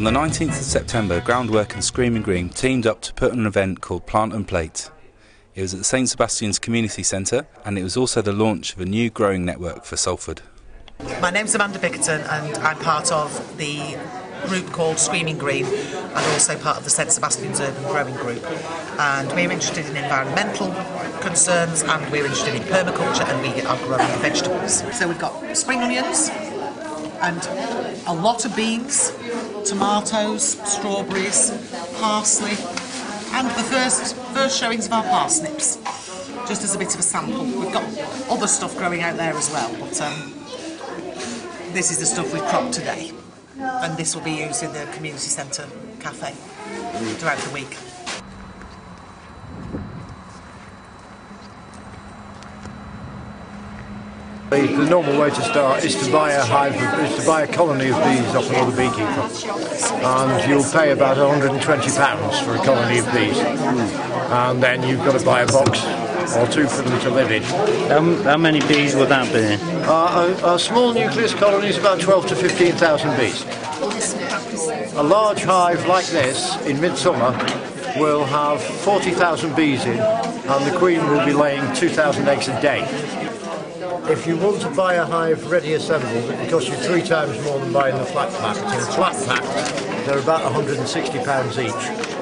On the 19th of September, Groundwork and Screaming Green teamed up to put on an event called Plant and Plate. It was at the St Sebastian's Community Centre and it was also the launch of a new growing network for Salford. My name's Amanda Bickerton and I'm part of the group called Screaming Green and also part of the St Sebastian's Urban Growing Group. And we're interested in environmental concerns and we're interested in permaculture and we are growing vegetables. So we've got spring onions and a lot of beans, tomatoes, strawberries, parsley and the first, first showings of our parsnips just as a bit of a sample. We've got other stuff growing out there as well but um, this is the stuff we've cropped today and this will be used in the community centre cafe throughout the week. The, the normal way to start is to buy a hive, is to buy a colony of bees off another beekeeper, and you'll pay about 120 pounds for a colony of bees, and then you've got to buy a box or two for them to live in. How, how many bees would that be? Uh, a, a small nucleus colony is about 12 to 15,000 bees. A large hive like this in midsummer will have 40,000 bees in, and the queen will be laying 2,000 eggs a day. If you want to buy a hive ready assembled, it will cost you three times more than buying the flat packed. In flat packed, they're about £160 each.